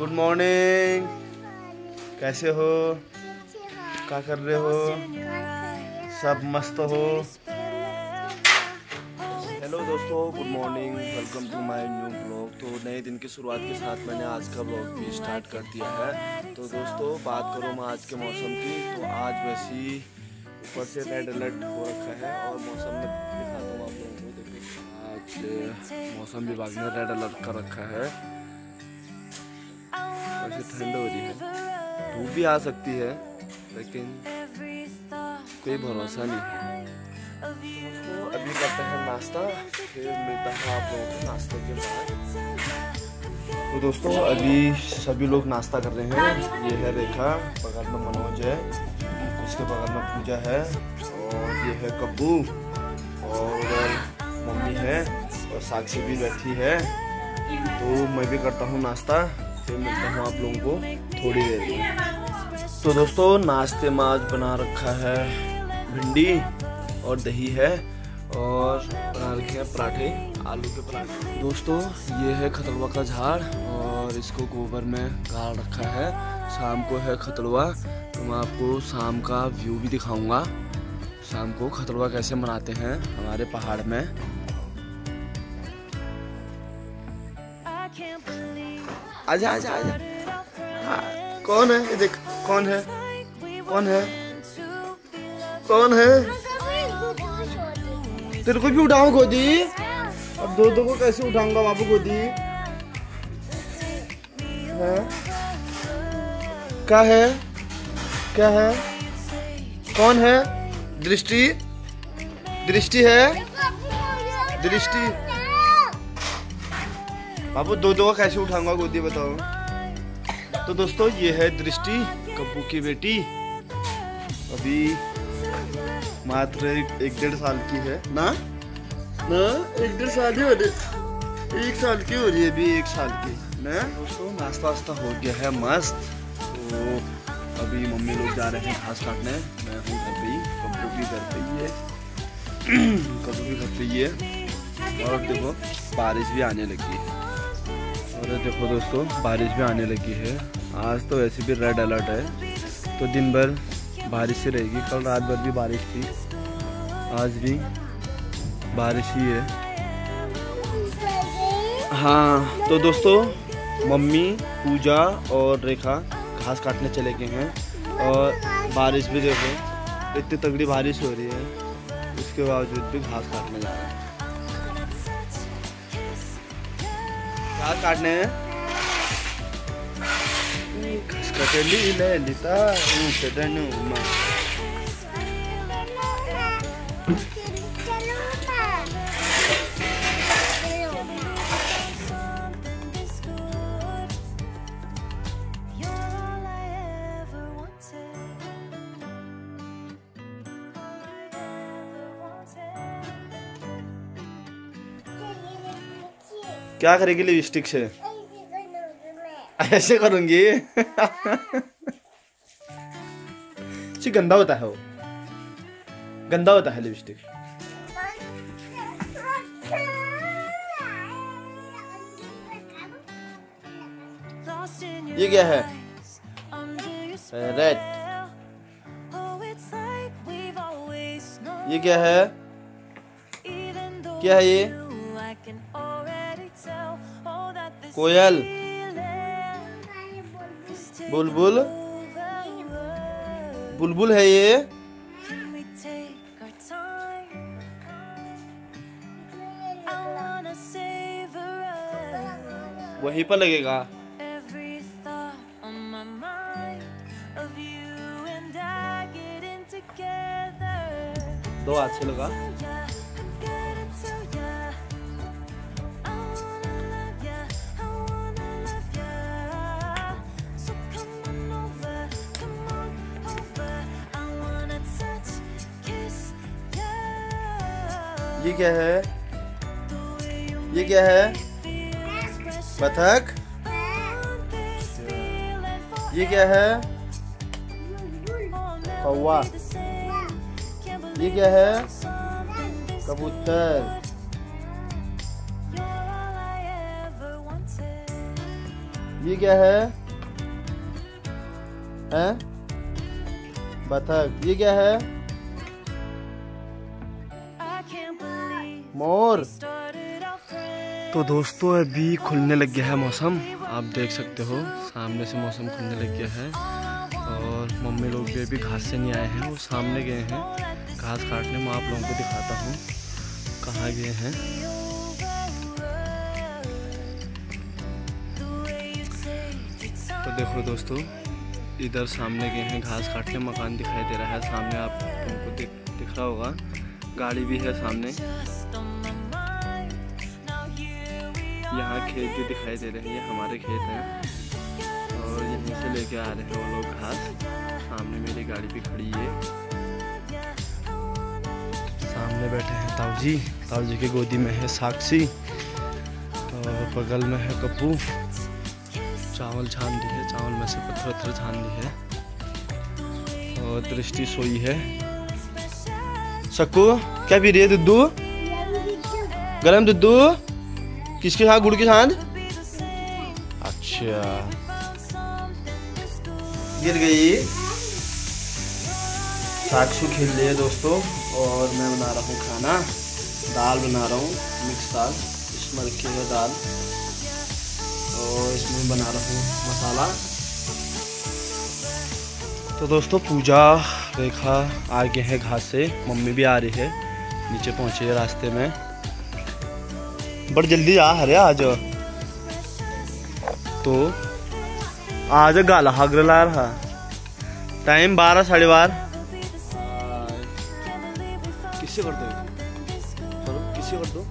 Good morning कैसे हो? क्या कर रहे हो? सब मस्त हो? हेलो दोस्तों good morning welcome to my new blog तो नए दिन की शुरुआत के साथ मैंने आज का ब्लॉग भी स्टार्ट कर दिया है। तो दोस्तों, बात करो मैं आज के मौसम की तो आज वैसी ऊपर से रेड अलर्ट हो रखा है और मौसम में दिखाता हूँ आप लोगों को। देखो, आज मौसम विभाग ने रेड अलर्ट कर रखा है। वैसे ठंड हो रही है। धूप भी आ सकती है, लेकिन कोई भरोसा नहीं है। तो अभी करते हैं नाश्ता, फिर मिलता है आप लोगों को नाश्ते के बाद। तो दोस्तों, अभी सभी लोग नाश्ता कर रहे हैं। ये है रेखा, बगल में मनोज है, उसके बगल में पूजा है, और ये है कब्बू, और मम्मी है, और साक्षी भी बैठी है। तो मैं भी करता हूँ नाश्ता। फिर मिलता हूँ आप लोगों को थोड़ी देर में। तो दोस्तों, नाश्ते में आज बना रखा है भिंडी और दही है और बना रखे हैं पराठे, आलू के पराठे। दोस्तों, ये है खतड़वा का झाड़ और इसको गोबर में गाड़ रखा है। शाम को है खतड़वा तो मैं आपको शाम का व्यू भी दिखाऊँगा। शाम को खतड़वा कैसे मनाते हैं हमारे पहाड़ में। आजा आजा आजा। हाँ, कौन है? ये देख कौन है? कौन है? कौन है? तेरे को भी उठाऊं गोदी? अब दो दो को कैसे उठाऊँगा बाबू गोदी? है? क्या है? क्या है? कौन है? दृष्टि? दृष्टि है? दृष्टि। बाबू दो दो कैसे उठाऊँगा गोदी बताओ। तो दोस्तों ये है दृष्टि कप्पू की बेटी। अभी मात्र एक, डेढ़ साल की है। ना? ना एक डेढ़ साल ही हो रही एक साल की हो रही है अभी एक साल की। ना? दोस्तों नाश्ता वास्ता हो गया है मस्त। तो अभी मम्मी लोग जा रहे हैं घास काटने। मैं हूँ घर पे ही कब्बू भी घर पे ही है। कब्बू भी घर पे ही है। और देखो बारिश भी आने लगी है। और देखो दोस्तों, बारिश भी आने लगी है। आज तो वैसे भी रेड अलर्ट है। तो दिन भर बारिश ही रहेगी। कल रात भर भी बारिश थी। आज भी बारिश ही है। हाँ तो दोस्तों, मम्मी, पूजा और रेखा घास काटने चले गए हैं। और बारिश भी देखो, इतनी तगड़ी बारिश हो रही है। उसके बावजूद भी घास काटने जा रहे हैं। घास काटने हैं। कटली ललिता ऊँटनु मा। क्या करेगी लिपस्टिक से? ऐसे करूँगी? गंदा होता है वो। गंदा होता है लिपस्टिक ये क्या है? रेड ये क्या है? क्या है ये? कोयल। बुलबुल। बुलबुल है ये। वहीं पर लगेगा। दो से लगा। ये क्या है? ये क्या है? बतख ये क्या है? कौवा। ये क्या है? कबूतर। ये क्या है? हैं? बतख ये क्या है? मोर। तो दोस्तों, अभी खुलने लग गया है मौसम। आप देख सकते हो, सामने से मौसम खुलने लग गया है। और मम्मी लोग भी अभी घास से नहीं आए हैं, वो सामने गए हैं। घास काटने, में आप लोगों को दिखाता हूँ कहाँ गए हैं। तो देखो दोस्तों, इधर सामने गए हैं, घास काटने मकान दिखाई दे रहा है। सामने आप तुमको दिख दिख रहा होगा, गाड़ी भी है सामने। यहाँ खेत भी दिखाई दे रहे हैं ये हमारे खेत हैं। और यहीं से लेके आ रहे हैं वो लोग घास। सामने मेरी गाड़ी भी खड़ी है। सामने बैठे हैं ताऊजी। ताऊजी की गोदी में है साक्षी। और बगल में है कप्पू। चावल छान दी है चावल में से पत्थर पत्थर छान दी है। और दृष्टि सोई है। सक्कू क्या पी रही है दुद्धू गरम दुद्धू किसके साथ? गुड़ के साथ? अच्छा। गिर गई। साक्षी खेल रही है दोस्तों और मैं बना रहा हूँ खाना। दाल बना रहा हूँ मिक्स दाल इसमें रखी है दाल। और इसमें बना रहा हूँ मसाला। तो दोस्तों पूजा रेखा आगे है घास से। मम्मी भी आ रही है नीचे पहुँचे है रास्ते में। बड़ी जल्दी आ हरे आज तो आज गाला हागर ला रहा। टाइम बारह, साढ़े बारह। किससे कर दो किससे कर दो?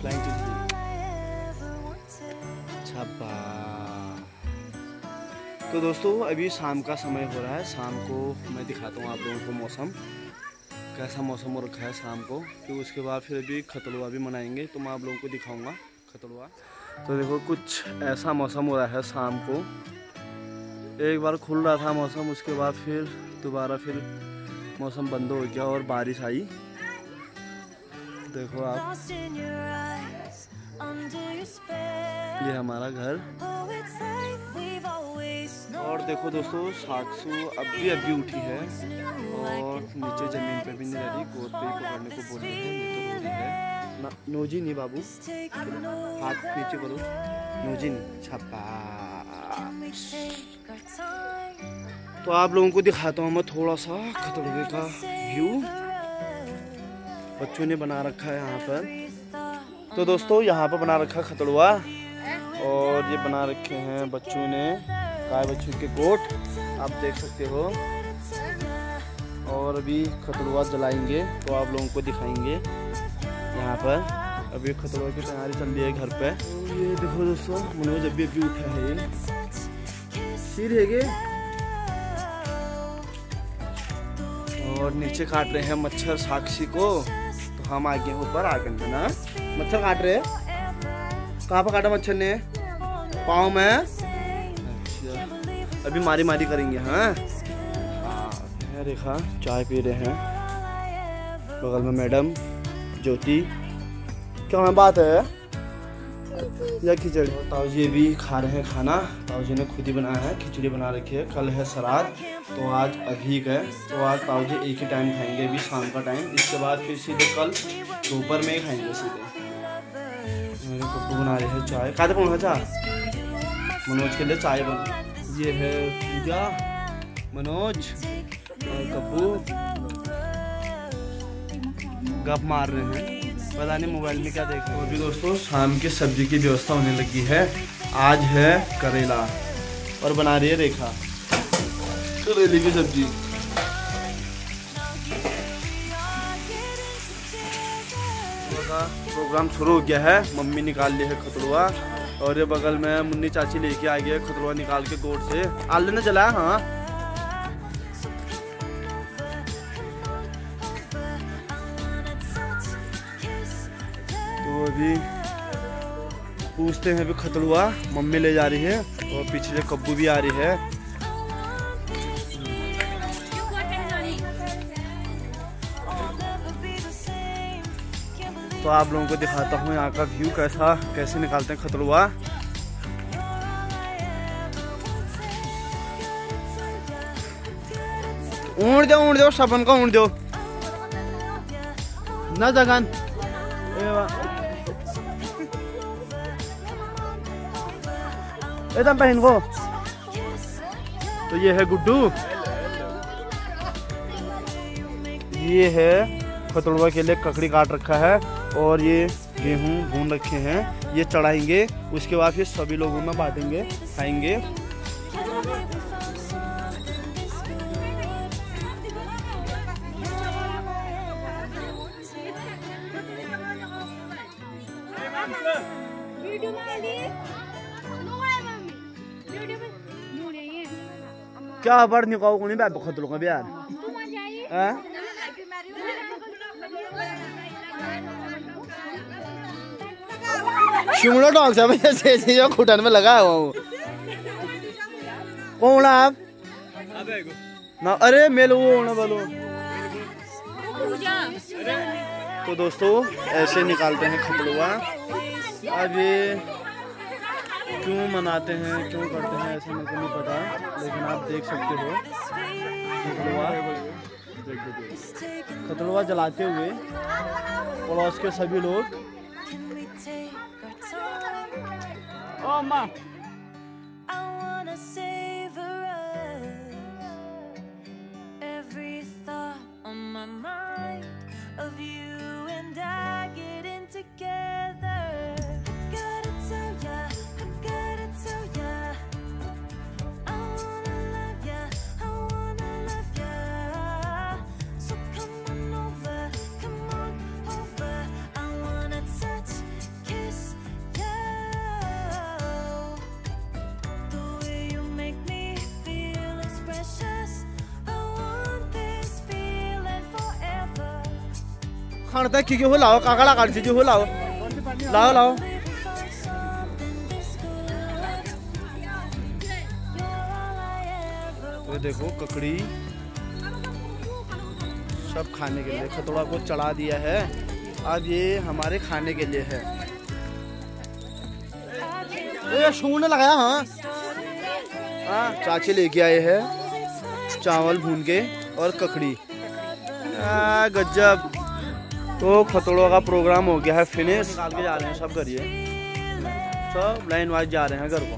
फ्लाइंग तो दोस्तों, अभी शाम का समय हो रहा है। शाम को मैं दिखाता हूँ आप लोगों को मौसम। कैसा मौसम हो रखा है शाम को? फिर उसके बाद फिर अभी खतलवा भी मनाएँगे तो मैं आप लोगों को दिखाऊँगा खतलवा तो देखो, कुछ ऐसा मौसम हो रहा है शाम को। एक बार खुल रहा था मौसम, उसके बाद फिर दोबारा फिर मौसम बंद हो गया और बारिश आई। देखो आप। ये हमारा घर। और देखो दोस्तों साक्षु अभी अभी उठी है। और नीचे ज़मीन पे भी नहीं रही गोद पे ही पकड़ने को बोली है तो है। नोजी नहीं बाबू। हाथ नीचे करो। नोजी नहीं छपा। तो आप लोगों को दिखाता हूँ मैं थोड़ा सा खतरगे का व्यू बच्चों ने बना रखा है यहाँ पर। तो दोस्तों, यहाँ पर बना रखा खतड़ुआ और ये बना रखे हैं बच्चों ने, गाय बच्चों के गोट, आप देख सकते हो। और अभी खतड़ुआ जलाएँगे तो आप लोगों को दिखाएँगे। यहाँ पर अभी खतड़ुआ की तैयारी चल रही है घर पे। ये देखो दोस्तों मनोज अभी अभी उठा है, सिर है गे और नीचे काट रहे हैं मच्छर साक्षी को तो हम आगे ऊपर आ गए ना। मच्छर काट रहे कहाँ पर काटा मच्छर ने? पाँव में। अभी मारी मारी करेंगे हाँ। हाँ रेखा, चाय पी रहे हैं। बगल में मैडम, ज्योति। क्या बात है? या खिचड़ी? ताऊ जी भी खा रहे हैं खाना। ताऊ जी ने खुद ही बनाया है, खिचड़ी बना रखी है। कल है सराद तो आज अधिक है। तो आज ताऊ जी एक ही टाइम खाएँगे, अभी शाम का टाइम इसके बाद फिर सीधे कल दोपहर में ही खाएँगे सीधे। मेरे पप्पू बना रहे हैं चाय। खाते पौना चाय। मनोज के लिए चाय बन। ये है पूजा, मनोज और गप मार रहे हैं। पता नहीं मोबाइल में क्या देख रहे हो। अभी दोस्तों, शाम की सब्ज़ी की व्यवस्था होने लगी है। आज है करेला। और बना रही है रेखा। करेले की सब्ज़ी। प्रोग्राम शुरू हो गया है। मम्मी निकाल ली है खतरुआ। और ये बगल में मुन्नी चाची लेके आ है खतरुआ निकाल के गोट से। आलू ने जलाया हाँ। तो अभी पूछते हैं अभी खतड़ुआ मम्मी ले जा रही है और पीछे से कब्बू भी आ रही है। तो आप लोगों को दिखाता हूँ यहाँ का व्यू कैसा कैसे निकालते हैं खतरुआ। ऊँट दो ऊँट दो सबन का ऊँट दो। नगन जगन। एकदम बहन को तो ये है गुड्डू। ये है खतुड़वा के लिए ककड़ी काट रखा है। और ये गेहूँ भून रखे हैं। ये चढ़ाएँगे उसके बाद फिर सभी लोगों में बांटेंगे खाएँगे। क्या बढ़ नहीं कहो नहीं बैठ खतड़ुआ भी यार। शिमला डॉग साहब जो घुटन में लगा हुआ हूँ। कौन आप? ना, अरे मेलो वो ना बोलो तो दोस्तों, ऐसे निकालते हैं खतड़ुआ अब ये क्यों मनाते हैं, क्यों करते हैं, ऐसे को नहीं पता, लेकिन आप देख सकते हो। खतड़ुआ खतड़ुआ जलाते हुए पड़ोस के सभी लोग Roma. खानता की हो लाओ? काकड़ा काट जो हो लाओ? लाओ लाओ। तो देखो ककड़ी। सब खाने के लिए खतोड़ा को चढ़ा दिया है। अब ये हमारे खाने के लिए है। ये सूंड लगाया हाँ। हाँ चाची लेके आए हैं चावल भून के और ककड़ी। आ, गजब। तो खतोड़ों का प्रोग्राम हो गया है फिनिश निकाल के जा रहे हैं, सब करिए। सब लाइन वाइज जा रहे हैं घर को।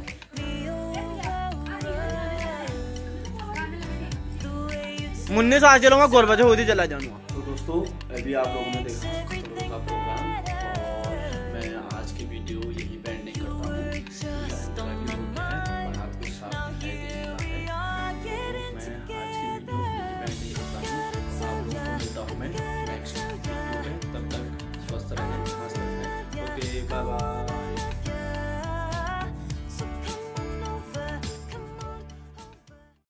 मुन्ने से आ चलूँगा गोर बजे होती चला जाऊँगा। तो दोस्तों, अभी आप लोगों ने देखा खतरों का प्रोग्राम और मैं आज की वीडियो यही पे एंडिंग करता है।